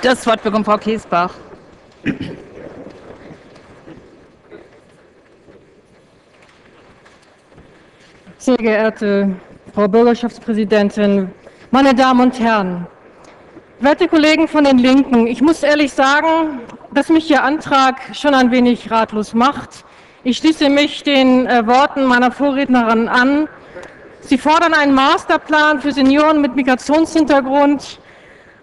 Das Wort bekommt Frau Kiesbach. Sehr geehrte Frau Bürgerschaftspräsidentin, meine Damen und Herren, werte Kollegen von den Linken, ich muss ehrlich sagen, dass mich Ihr Antrag schon ein wenig ratlos macht. Ich schließe mich den äh, Worten meiner Vorrednerin an. Sie fordern einen Masterplan für Senioren mit Migrationshintergrund.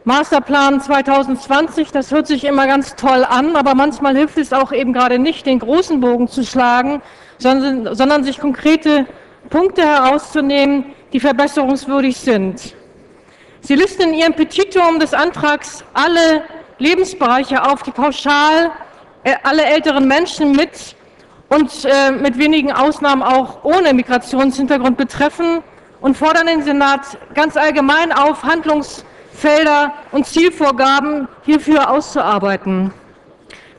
Masterplan 2020, das hört sich immer ganz toll an, aber manchmal hilft es auch eben gerade nicht, den großen Bogen zu schlagen, sondern, sondern sich konkrete Punkte herauszunehmen, die verbesserungswürdig sind. Sie listen in Ihrem Petitum des Antrags alle Lebensbereiche auf, die pauschal äh, alle älteren Menschen mit und äh, mit wenigen Ausnahmen auch ohne Migrationshintergrund betreffen und fordern den Senat ganz allgemein auf, Handlungsfelder und Zielvorgaben hierfür auszuarbeiten.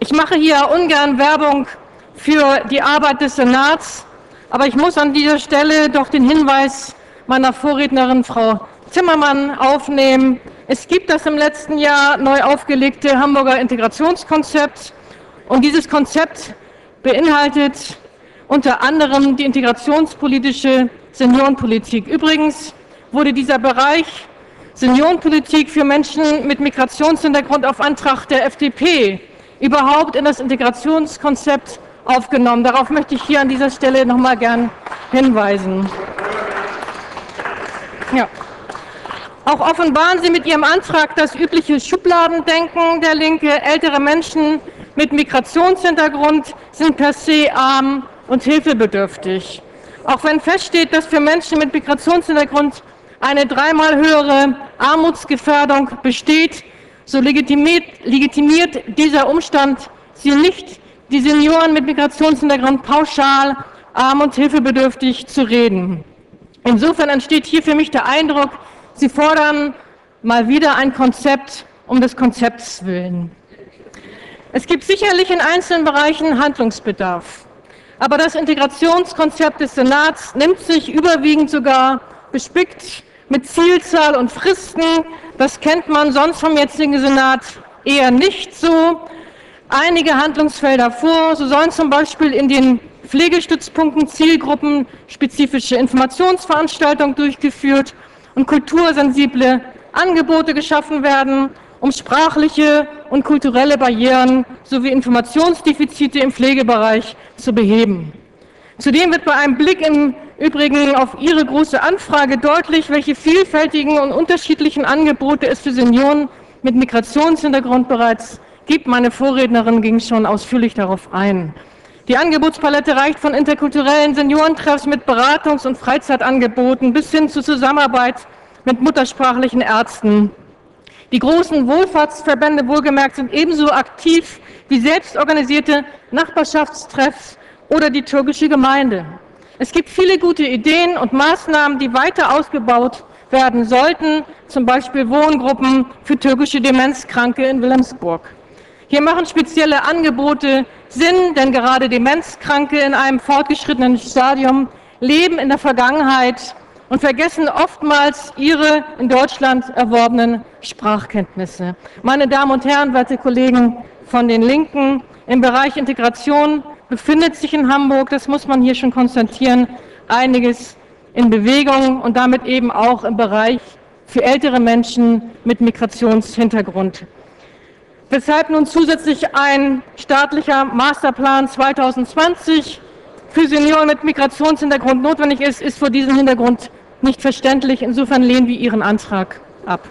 Ich mache hier ungern Werbung für die Arbeit des Senats, aber ich muss an dieser Stelle doch den Hinweis meiner Vorrednerin Frau Zimmermann aufnehmen. Es gibt das im letzten Jahr neu aufgelegte Hamburger Integrationskonzept und dieses Konzept beinhaltet unter anderem die integrationspolitische Seniorenpolitik. Übrigens wurde dieser Bereich Seniorenpolitik für Menschen mit Migrationshintergrund auf Antrag der FDP überhaupt in das Integrationskonzept aufgenommen. Darauf möchte ich hier an dieser Stelle noch mal gern hinweisen. Ja. Auch offenbaren Sie mit Ihrem Antrag das übliche Schubladendenken der Linke. Ältere Menschen mit Migrationshintergrund sind per se arm und hilfebedürftig. Auch wenn feststeht, dass für Menschen mit Migrationshintergrund eine dreimal höhere Armutsgefährdung besteht, so legitimiert, legitimiert dieser Umstand sie nicht die Senioren mit Migrationshintergrund pauschal arm und hilfebedürftig zu reden. Insofern entsteht hier für mich der Eindruck, Sie fordern mal wieder ein Konzept um des Konzepts willen. Es gibt sicherlich in einzelnen Bereichen Handlungsbedarf. Aber das Integrationskonzept des Senats nimmt sich überwiegend sogar bespickt mit Zielzahl und Fristen. Das kennt man sonst vom jetzigen Senat eher nicht so einige Handlungsfelder vor. So sollen zum Beispiel in den Pflegestützpunkten Zielgruppen spezifische Informationsveranstaltungen durchgeführt und kultursensible Angebote geschaffen werden, um sprachliche und kulturelle Barrieren sowie Informationsdefizite im Pflegebereich zu beheben. Zudem wird bei einem Blick im Übrigen auf Ihre große Anfrage deutlich, welche vielfältigen und unterschiedlichen Angebote es für Senioren mit Migrationshintergrund bereits gibt. Meine Vorrednerin ging schon ausführlich darauf ein. Die Angebotspalette reicht von interkulturellen Seniorentreffs mit Beratungs- und Freizeitangeboten bis hin zur Zusammenarbeit mit muttersprachlichen Ärzten. Die großen Wohlfahrtsverbände wohlgemerkt sind ebenso aktiv wie selbstorganisierte Nachbarschaftstreffs oder die türkische Gemeinde. Es gibt viele gute Ideen und Maßnahmen, die weiter ausgebaut werden sollten, zum Beispiel Wohngruppen für türkische Demenzkranke in Wilhelmsburg. Hier machen spezielle Angebote Sinn, denn gerade Demenzkranke in einem fortgeschrittenen Stadium leben in der Vergangenheit und vergessen oftmals ihre in Deutschland erworbenen Sprachkenntnisse. Meine Damen und Herren, werte Kollegen von den Linken, im Bereich Integration befindet sich in Hamburg, das muss man hier schon konstatieren, einiges in Bewegung und damit eben auch im Bereich für ältere Menschen mit Migrationshintergrund. Weshalb nun zusätzlich ein staatlicher Masterplan 2020 für Senioren mit Migrationshintergrund notwendig ist, ist vor diesem Hintergrund nicht verständlich. Insofern lehnen wir Ihren Antrag ab.